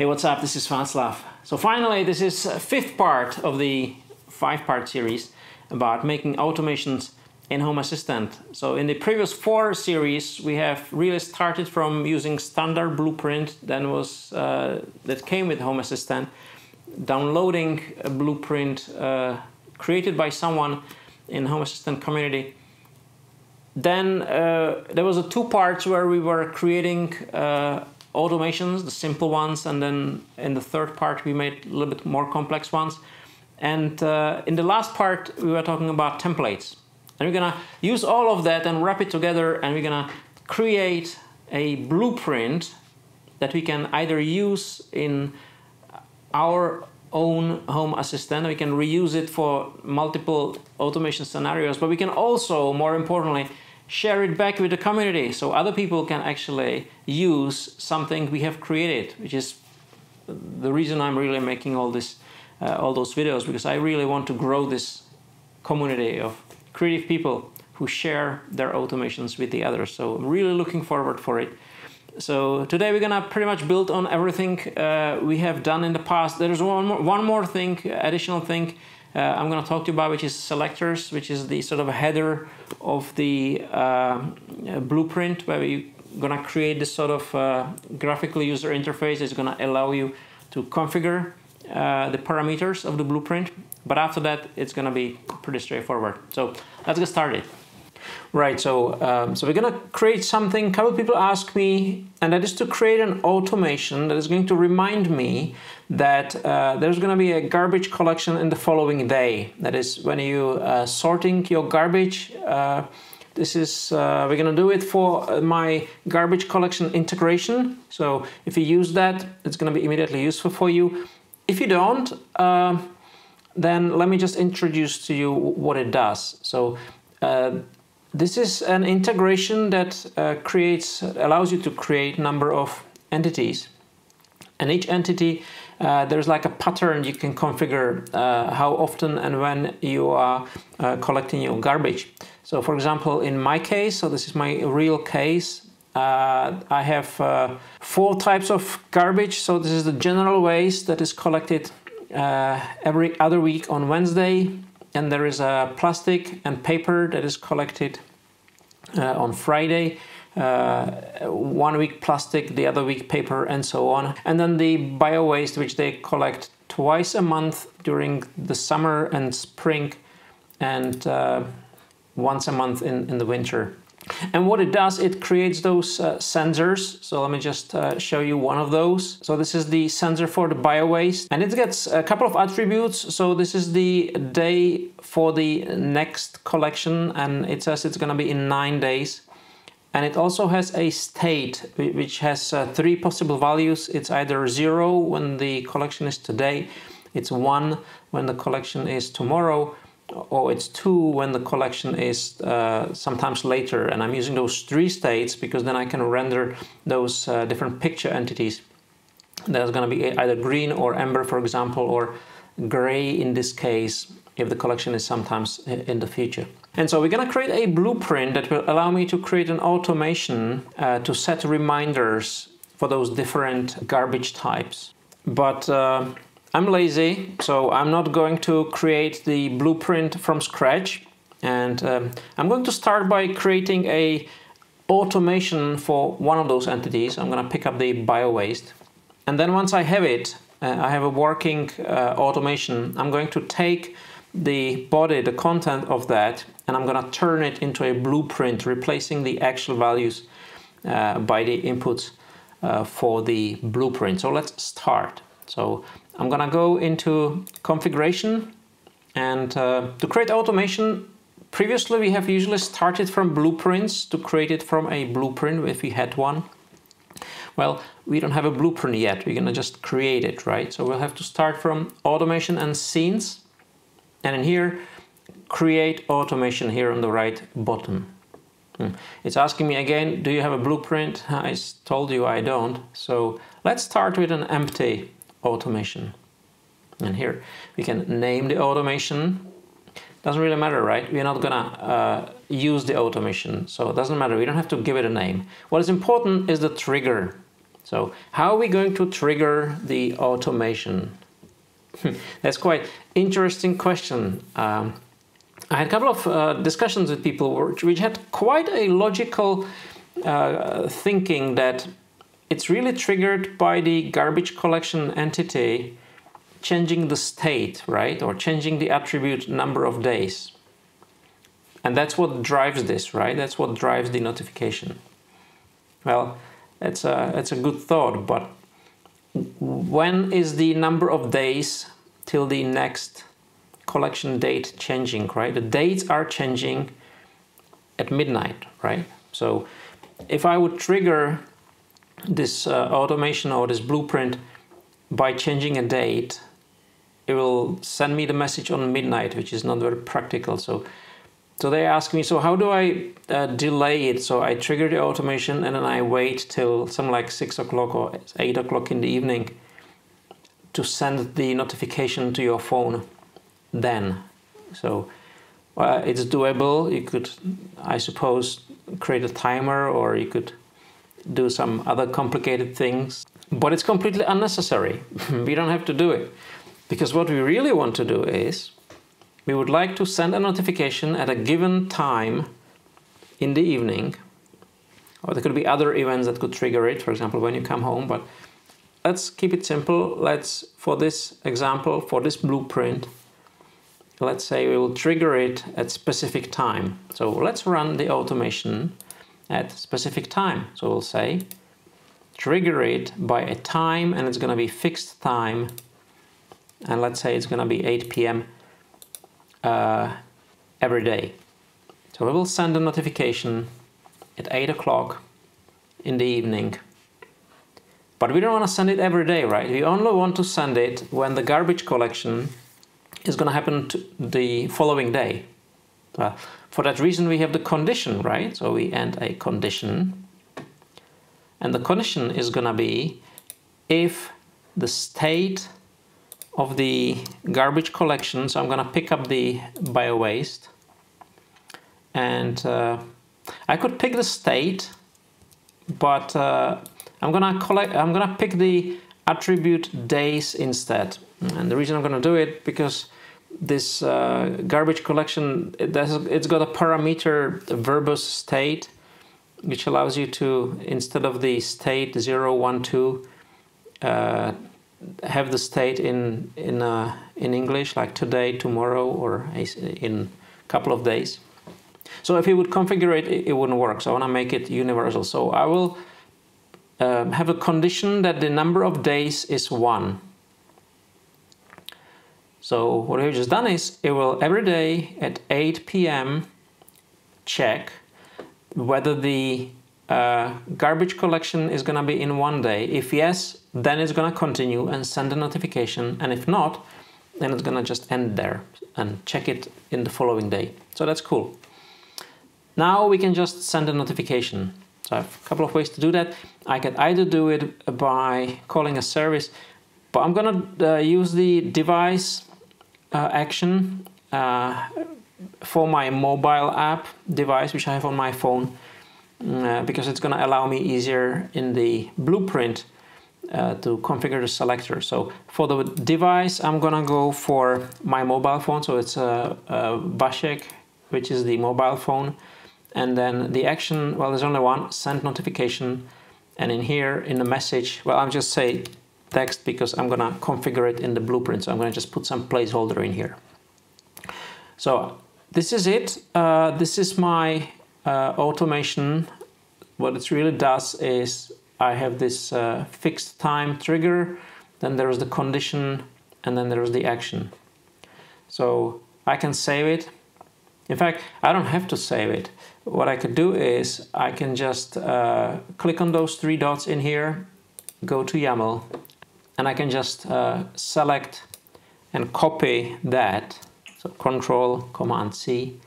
Hey, what's up? This is Václav. So finally, this is fifth part of the five-part series about making automations in Home Assistant. So in the previous four series, we have really started from using standard blueprint that was uh, that came with Home Assistant, downloading a blueprint uh, created by someone in Home Assistant community. Then uh, there was a two parts where we were creating uh, automations, the simple ones, and then in the third part we made a little bit more complex ones. And uh, in the last part we were talking about templates. And we're gonna use all of that and wrap it together and we're gonna create a blueprint that we can either use in our own home assistant. We can reuse it for multiple automation scenarios, but we can also, more importantly, share it back with the community so other people can actually use something we have created, which is the reason I'm really making all this, uh, all those videos, because I really want to grow this community of creative people who share their automations with the others. So I'm really looking forward for it. So today we're gonna pretty much build on everything uh, we have done in the past. There's one more, one more thing, additional thing uh, I'm going to talk to you about, which is selectors, which is the sort of header of the uh, blueprint where we're going to create this sort of uh, graphical user interface that's going to allow you to configure uh, the parameters of the blueprint. But after that, it's going to be pretty straightforward. So let's get started. Right, so um, so we're gonna create something. A couple people ask me, and that is to create an automation that is going to remind me that uh, there's gonna be a garbage collection in the following day. That is when you uh, sorting your garbage. Uh, this is uh, we're gonna do it for my garbage collection integration. So if you use that, it's gonna be immediately useful for you. If you don't, uh, then let me just introduce to you what it does. So uh, this is an integration that uh, creates, allows you to create number of entities. And each entity, uh, there's like a pattern you can configure uh, how often and when you are uh, collecting your garbage. So for example, in my case, so this is my real case, uh, I have uh, four types of garbage. So this is the general waste that is collected every other week on Wednesday and there is a plastic and paper that is collected uh, on Friday. Uh, one week plastic, the other week paper, and so on. And then the bio waste, which they collect twice a month during the summer and spring, and uh, once a month in, in the winter. And what it does, it creates those uh, sensors. So let me just uh, show you one of those. So this is the sensor for the bio-waste and it gets a couple of attributes. So this is the day for the next collection and it says it's gonna be in nine days. And it also has a state which has uh, three possible values. It's either zero when the collection is today, it's one when the collection is tomorrow, or it's two when the collection is uh, sometimes later and I'm using those three states because then I can render those uh, different picture entities there's going to be either green or amber for example or gray in this case if the collection is sometimes in the future. And so we're going to create a blueprint that will allow me to create an automation uh, to set reminders for those different garbage types. But uh, I'm lazy, so I'm not going to create the blueprint from scratch. And um, I'm going to start by creating a automation for one of those entities. I'm going to pick up the bio waste. And then once I have it, uh, I have a working uh, automation. I'm going to take the body, the content of that, and I'm going to turn it into a blueprint, replacing the actual values uh, by the inputs uh, for the blueprint. So let's start. So I'm gonna go into configuration and uh, to create automation previously we have usually started from blueprints to create it from a blueprint if we had one. Well we don't have a blueprint yet. We're gonna just create it right? So we'll have to start from automation and scenes. And in here create automation here on the right bottom. Hmm. it's asking me again do you have a blueprint? I told you I don't. So let's start with an empty automation. And here we can name the automation. Doesn't really matter, right? We're not gonna uh, use the automation, so it doesn't matter. We don't have to give it a name. What is important is the trigger. So how are we going to trigger the automation? That's quite interesting question. Um, I had a couple of uh, discussions with people which had quite a logical uh, thinking that it's really triggered by the garbage collection entity changing the state, right? Or changing the attribute number of days. And that's what drives this, right? That's what drives the notification. Well, that's a, that's a good thought, but when is the number of days till the next collection date changing, right? The dates are changing at midnight, right? So if I would trigger this uh, automation or this blueprint by changing a date, it will send me the message on midnight, which is not very practical. So, so they ask me, so how do I uh, delay it? So I trigger the automation and then I wait till some like six o'clock or eight o'clock in the evening to send the notification to your phone then. So uh, it's doable. You could, I suppose, create a timer or you could do some other complicated things. But it's completely unnecessary. we don't have to do it. Because what we really want to do is we would like to send a notification at a given time in the evening. Or there could be other events that could trigger it, for example, when you come home. But let's keep it simple. Let's, for this example, for this blueprint, let's say we will trigger it at specific time. So let's run the automation at specific time. So we'll say trigger it by a time and it's going to be fixed time and let's say it's going to be 8 p.m. Uh, every day. So we will send a notification at 8 o'clock in the evening. But we don't want to send it every day, right? We only want to send it when the garbage collection is going to happen the following day. Uh, for that reason, we have the condition, right? So we end a condition. And the condition is going to be if the state of the garbage collection. So I'm going to pick up the bio waste. And uh, I could pick the state, but uh, I'm going to collect. I'm going to pick the attribute days instead. And the reason I'm going to do it because this uh, garbage collection it has, it's got a parameter verbose state which allows you to instead of the state 0 1 2 uh, have the state in in uh, in English like today, tomorrow, or in a couple of days. So if you would configure it, it, wouldn't work. So I want to make it universal. So I will uh, have a condition that the number of days is one. So what we've just done is it will every day at 8 p.m. check whether the uh, garbage collection is going to be in one day. If yes, then it's going to continue and send a notification. And if not, then it's going to just end there and check it in the following day. So that's cool. Now we can just send a notification. So I have a couple of ways to do that. I can either do it by calling a service, but I'm going to uh, use the device action uh, for my mobile app device, which I have on my phone uh, because it's going to allow me easier in the blueprint uh, to configure the selector. So for the device, I'm going to go for my mobile phone. So it's a, a Vašek, which is the mobile phone. And then the action, well, there's only one, send notification. And in here, in the message, well, I'm just say text because I'm to configure it in the blueprint. So I'm to just put some placeholder in here. So this is it. Uh, this is my uh, automation, what it really does is I have this uh, fixed time trigger, then there's the condition, and then there's the action. So I can save it. In fact, I don't have to save it. What I could do is I can just uh, click on those three dots in here, go to YAML, and I can just uh, select and copy that. So Control Command C,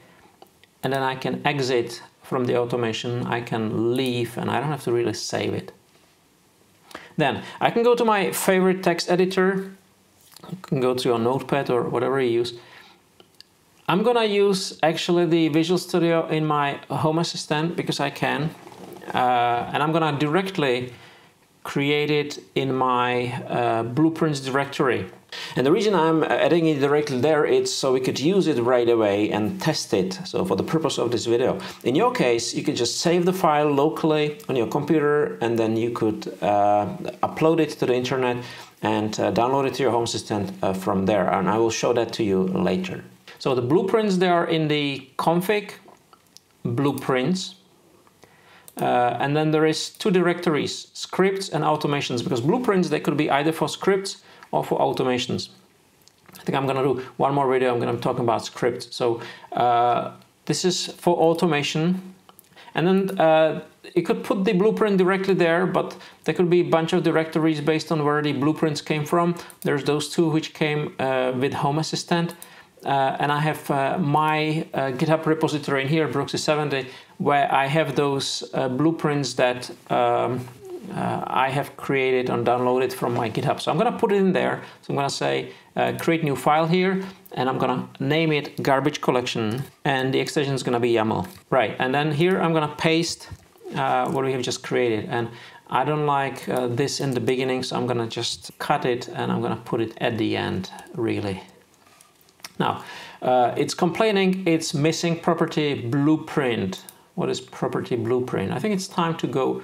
and then I can exit from the automation, I can leave and I don't have to really save it. Then I can go to my favorite text editor, you can go to your notepad or whatever you use. I'm gonna use actually the Visual Studio in my Home Assistant because I can. Uh, and I'm gonna directly created in my uh, blueprints directory. And the reason I'm adding it directly there is so we could use it right away and test it. So for the purpose of this video. In your case, you could just save the file locally on your computer and then you could uh, upload it to the internet and uh, download it to your home assistant uh, from there. And I will show that to you later. So the blueprints, they are in the config blueprints. Uh, and then there is two directories, scripts and automations, because blueprints, they could be either for scripts or for automations. I think I'm gonna do one more video, I'm gonna talking about scripts. So uh, this is for automation. And then uh, you could put the blueprint directly there, but there could be a bunch of directories based on where the blueprints came from. There's those two which came uh, with Home Assistant. Uh, and I have uh, my uh, GitHub repository in here, Bruxy70, where I have those uh, blueprints that um, uh, I have created and downloaded from my GitHub. So I'm going to put it in there. So I'm going to say uh, create new file here, and I'm going to name it garbage collection, and the extension is going to be YAML. Right, and then here I'm going to paste what we have just created. And I don't like this in the beginning, so I'm going to just cut it, and I'm going to put it at the end, really. Now, uh, it's complaining it's missing property blueprint. What is property blueprint? I think it's time to go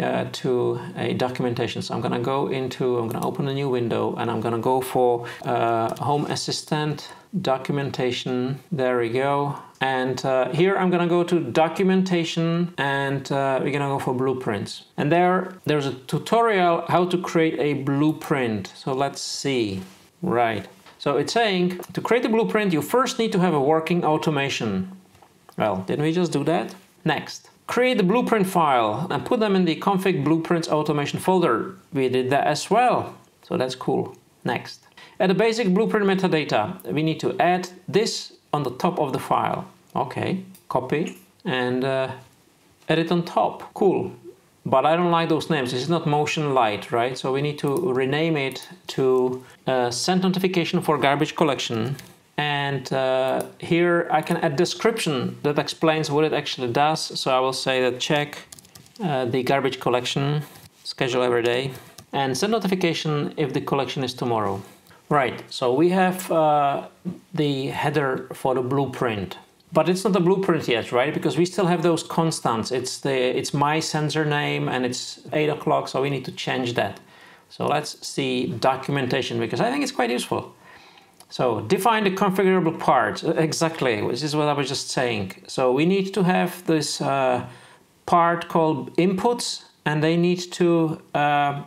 uh, to a documentation. So I'm going to go into, I'm going to open a new window and I'm going to go for uh, Home Assistant documentation. There we go. And uh, here I'm gonna go to documentation and uh, we're gonna go for blueprints. And there, there's a tutorial how to create a blueprint. So let's see. Right. So it's saying to create a blueprint, you first need to have a working automation. Well, didn't we just do that? Next, create the blueprint file and put them in the config blueprints automation folder. We did that as well. So that's cool. Next, add a basic blueprint metadata. We need to add this on the top of the file. Okay, copy and uh, edit on top. Cool but I don't like those names. This is not motion light, right? So we need to rename it to uh, send notification for garbage collection. And uh, here I can add description that explains what it actually does. So I will say that check uh, the garbage collection schedule every day and send notification if the collection is tomorrow. Right, so we have uh, the header for the blueprint. But it's not a blueprint yet, right? Because we still have those constants. It's the it's my sensor name and it's eight o'clock, so we need to change that. So let's see documentation because I think it's quite useful. So define the configurable part. Exactly, this is what I was just saying. So we need to have this uh, part called inputs and they need to uh,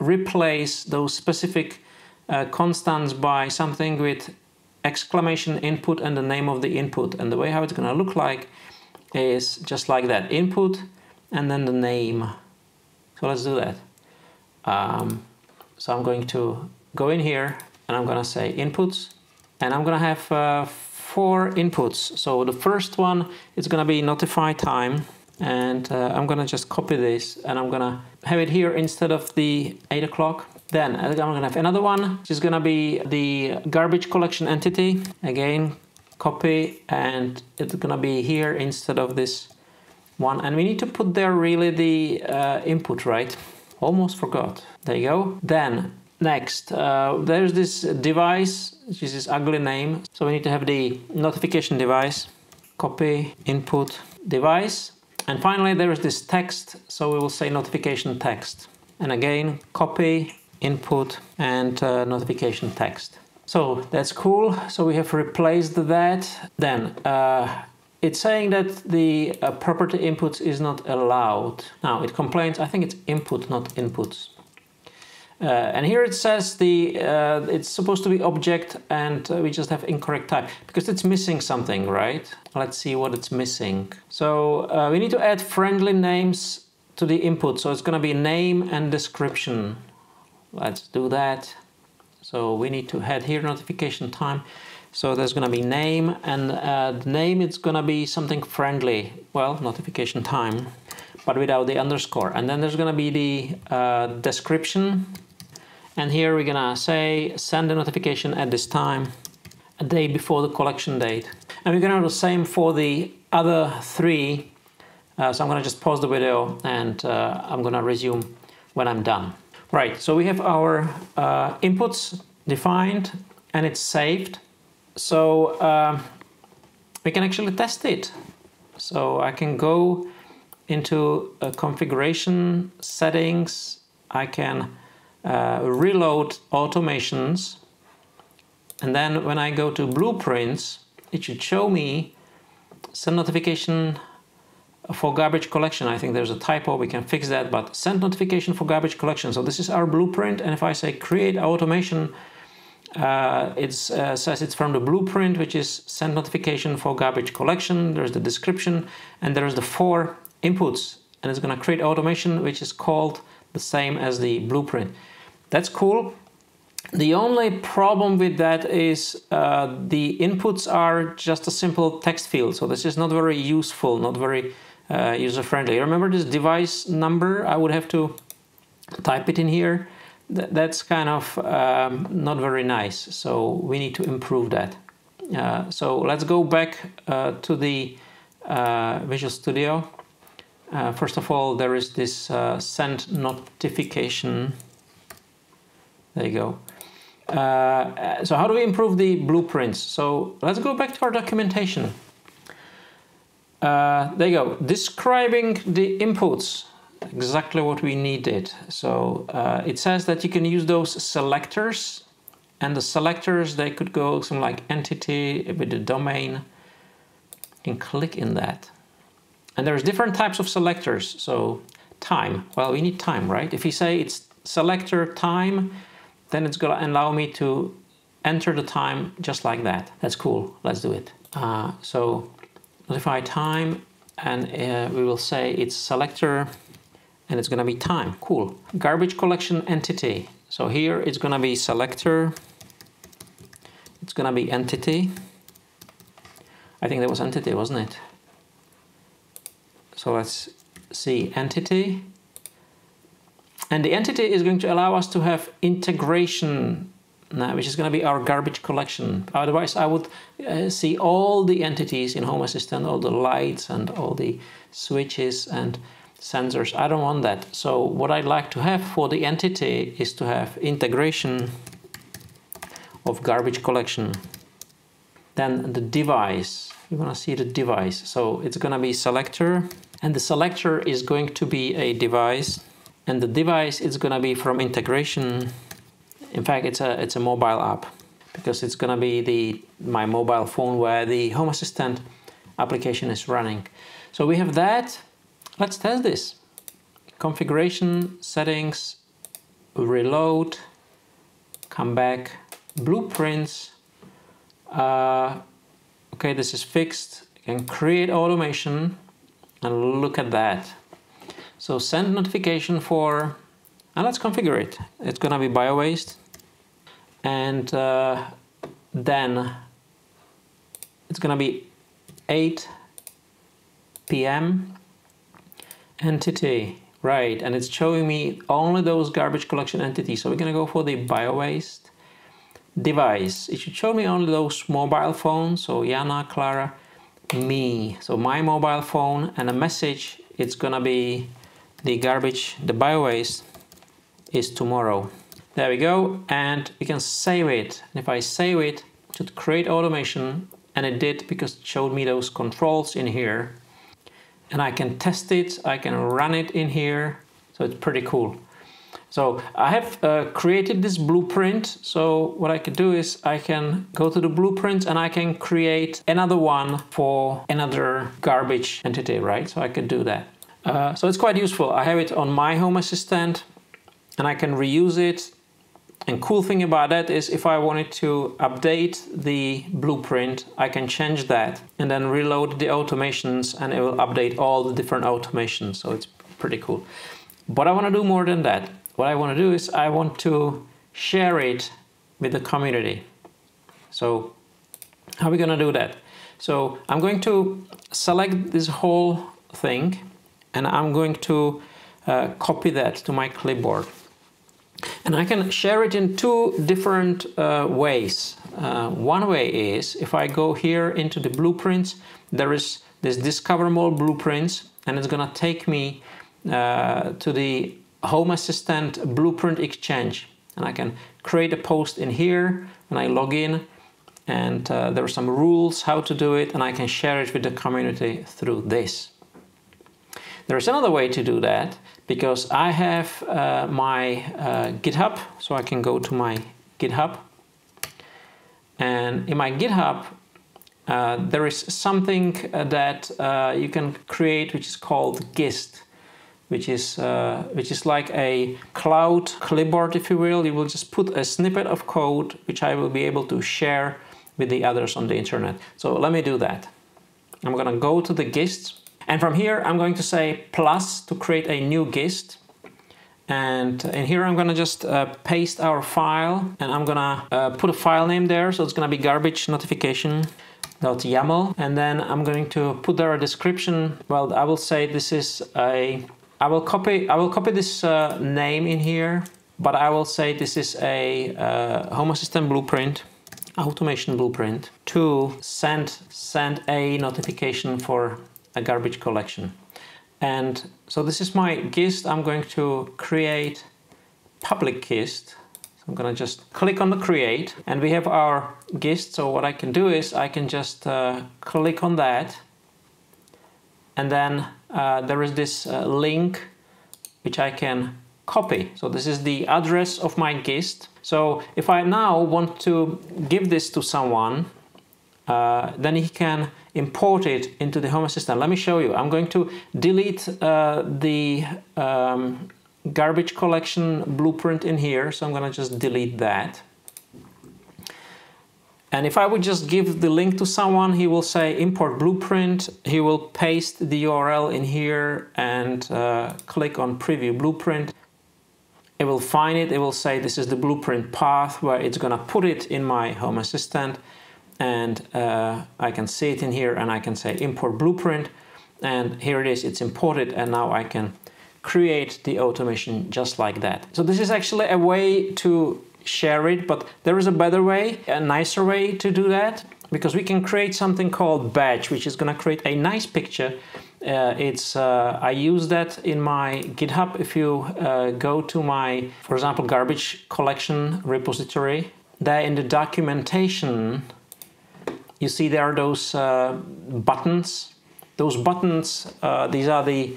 replace those specific uh, constants by something with exclamation input and the name of the input. And the way how it's going to look like is just like that. Input and then the name. So let's do that. Um, so I'm going to go in here and I'm to say inputs and I'm to have uh, four inputs. So the first one is to be notify time and uh, I'm to just copy this and I'm to have it here instead of the 8 o'clock then I'm gonna have another one, which is gonna be the garbage collection entity. Again, copy, and it's gonna be here instead of this one. And we need to put there really the uh, input, right? Almost forgot. There you go. Then next, uh, there's this device, which is this ugly name. So we need to have the notification device, copy, input, device. And finally, there is this text. So we will say notification text. And again, copy, input and uh, notification text. So that's cool. So we have replaced that. Then uh, it's saying that the uh, property inputs is not allowed. Now it complains, I think it's input, not inputs. Uh, and here it says the uh, it's supposed to be object and uh, we just have incorrect type because it's missing something, right? Let's see what it's missing. So uh, we need to add friendly names to the input. So it's going to be name and description let's do that so we need to head here notification time so there's going to be name and uh, the name it's going to be something friendly well notification time but without the underscore and then there's going to be the uh, description and here we're to say send a notification at this time a day before the collection date and we're to do the same for the other three uh, so I'm to just pause the video and uh, I'm to resume when I'm done. Right, so we have our uh, inputs defined and it's saved. So uh, we can actually test it. So I can go into configuration settings, I can uh, reload automations and then when I go to blueprints it should show me send notification for garbage collection. I think there's a typo, we can fix that, but send notification for garbage collection. So this is our blueprint, and if I say create automation, uh, it uh, says it's from the blueprint, which is send notification for garbage collection. There's the description, and there's the four inputs, and it's going to create automation, which is called the same as the blueprint. That's cool. The only problem with that is uh, the inputs are just a simple text field, so this is not very useful, not very uh, user friendly. Remember this device number? I would have to type it in here. Th that's kind of um, not very nice, so we need to improve that. Uh, so let's go back uh, to the uh, Visual Studio. Uh, first of all, there is this send notification. There you go. Uh, so how do we improve the blueprints? So let's go back to our documentation. Uh, there you go, describing the inputs, exactly what we needed. So uh, it says that you can use those selectors and the selectors, they could go some like entity with the domain. You can click in that. And there's different types of selectors. So time, well, we need time, right? If you say it's selector time, then it's to allow me to enter the time just like that. That's cool. Let's do it. Uh, so notify time and uh, we will say it's selector and it's to be time. Cool. Garbage collection entity. So here it's to be selector. It's to be entity. I think that was entity, wasn't it? So let's see entity and the entity is going to allow us to have integration, now, which is going to be our garbage collection. Otherwise, I would uh, see all the entities in Home Assistant, all the lights and all the switches and sensors. I don't want that. So what I'd like to have for the entity is to have integration of garbage collection. Then the device, you want to see the device. So it's going to be selector and the selector is going to be a device and the device is going to be from integration. In fact it's a it's a mobile app because it's going to be the my mobile phone where the home assistant application is running. So we have that. Let's test this. Configuration settings reload come back blueprints. Uh, okay this is fixed. You can create automation and look at that so send notification for, and let's configure it. It's gonna be BioWaste. And uh, then it's gonna be 8 p.m. entity, right? And it's showing me only those garbage collection entities. So we're gonna go for the BioWaste device. It should show me only those mobile phones. So Yana, Clara, me. So my mobile phone and a message, it's gonna be the garbage, the biowaste is tomorrow. There we go, and we can save it. And if I save it to create automation, and it did because it showed me those controls in here, and I can test it, I can run it in here, so it's pretty cool. So I have uh, created this blueprint. So what I can do is I can go to the blueprint and I can create another one for another garbage entity, right? So I could do that. Uh, so it's quite useful. I have it on my Home Assistant and I can reuse it. And cool thing about that is if I wanted to update the blueprint, I can change that and then reload the automations and it will update all the different automations. So it's pretty cool. But I want to do more than that. What I want to do is I want to share it with the community. So how are we going to do that? So I'm going to select this whole thing and I'm going to uh, copy that to my clipboard. And I can share it in two different uh, ways. Uh, one way is if I go here into the blueprints, there is this discover more blueprints and it's gonna take me uh, to the Home Assistant Blueprint Exchange. And I can create a post in here and I log in and uh, there are some rules how to do it and I can share it with the community through this. There's another way to do that because I have uh, my uh, GitHub, so I can go to my GitHub and in my GitHub uh, there is something uh, that uh, you can create which is called Gist which is uh, which is like a cloud clipboard if you will you will just put a snippet of code which I will be able to share with the others on the internet. So let me do that. I'm going to go to the gist and from here I'm going to say plus to create a new gist. And in here I'm going to just uh, paste our file and I'm going to uh, put a file name there. So it's going to be garbage notification .yaml and then I'm going to put there a description. Well, I will say this is a I will copy I will copy this uh, name in here, but I will say this is a uh, Home Assistant blueprint automation blueprint to send send a notification for a garbage collection. And so this is my gist. I'm going to create public gist. So I'm going to just click on the create and we have our gist. So what I can do is I can just uh, click on that and then uh, there is this uh, link which I can copy. So this is the address of my gist. So if I now want to give this to someone, uh, then he can import it into the Home Assistant. Let me show you. I'm going to delete uh, the um, garbage collection blueprint in here. So I'm going to just delete that. And if I would just give the link to someone, he will say import blueprint. He will paste the URL in here and uh, click on preview blueprint it will find it, it will say this is the blueprint path where it's gonna put it in my Home Assistant and uh, I can see it in here and I can say import blueprint and here it is, it's imported and now I can create the automation just like that. So this is actually a way to share it, but there is a better way, a nicer way to do that because we can create something called badge, which is gonna create a nice picture uh, it's uh, I use that in my GitHub. If you uh, go to my, for example, garbage collection repository, there in the documentation, you see there are those uh, buttons. Those buttons, uh, these are the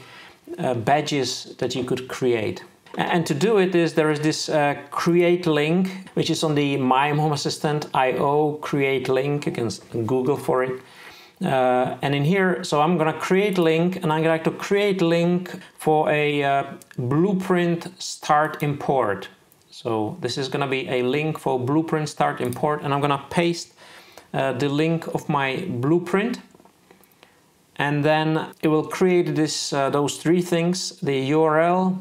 uh, badges that you could create. And to do it is there is this create link, which is on the My Home Assistant IO create link. You can Google for it. Uh, and in here, so I'm gonna create link and I'm going to create link for a uh, blueprint start import. So this is gonna be a link for blueprint start import and I'm gonna paste uh, the link of my blueprint and then it will create this uh, those three things the URL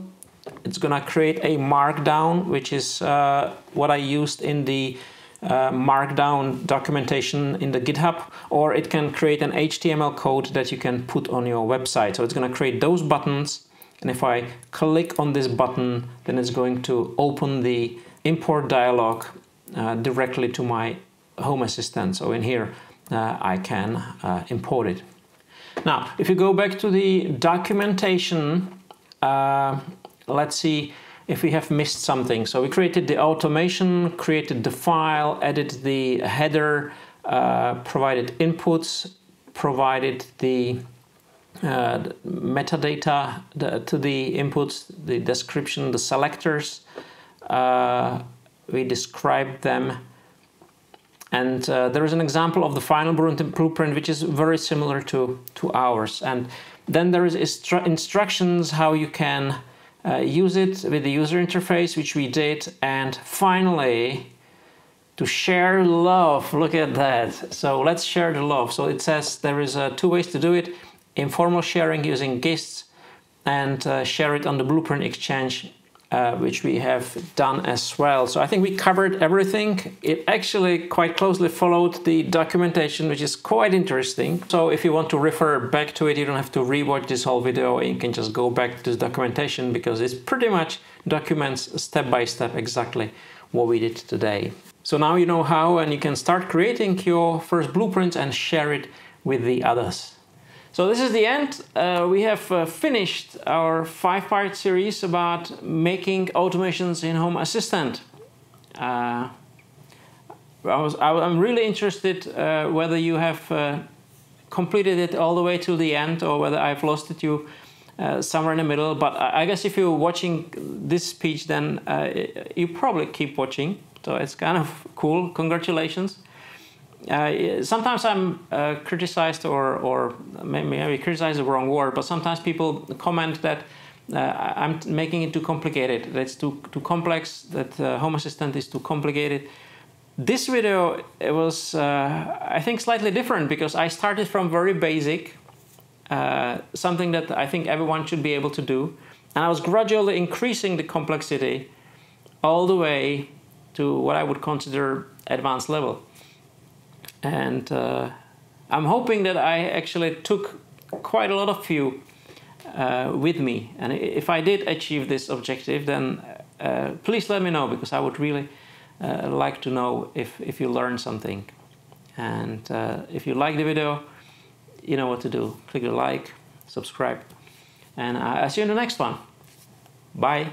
it's gonna create a markdown which is uh, what I used in the uh, markdown documentation in the GitHub, or it can create an HTML code that you can put on your website. So it's to create those buttons. And if I click on this button, then it's going to open the import dialog uh, directly to my Home Assistant. So in here, uh, I can uh, import it. Now, if you go back to the documentation, uh, let's see if we have missed something. So we created the automation, created the file, added the header, uh, provided inputs, provided the uh, metadata to the inputs, the description, the selectors. Uh, we described them. And uh, there is an example of the final blueprint, which is very similar to, to ours. And then there is instru instructions how you can uh, use it with the user interface, which we did. And finally, to share love, look at that. So let's share the love. So it says there is uh, two ways to do it. Informal sharing using gists and uh, share it on the Blueprint Exchange uh, which we have done as well. So I think we covered everything. It actually quite closely followed the documentation, which is quite interesting. So if you want to refer back to it, you don't have to rewatch this whole video. You can just go back to the documentation because it pretty much documents step by step exactly what we did today. So now you know how and you can start creating your first blueprints and share it with the others. So this is the end. Uh, we have uh, finished our five-part series about making automations in Home Assistant. Uh, I was, I, am really interested uh, whether you have uh, completed it all the way to the end or whether I've lost it you uh, somewhere in the middle. But I, I, guess if you're watching this speech, then you probably keep watching. So it's kind of cool. Congratulations. Uh, sometimes I'm uh, criticized, or, or maybe criticize the wrong word, but sometimes people comment that uh, I'm making it too complicated, that it's too, too complex, that Home Assistant is too complicated. This video it was, uh, I think, slightly different because I started from very basic, uh, something that I think everyone should be able to do, and I was gradually increasing the complexity all the way to what I would consider advanced level and uh, I'm hoping that I actually took quite a lot of you uh, with me. And if I did achieve this objective, then uh, please let me know because I would really uh, like to know if, if you learned something. And uh, if you like the video, you know what to do. Click the like, subscribe, and I'll see you in the next one. Bye.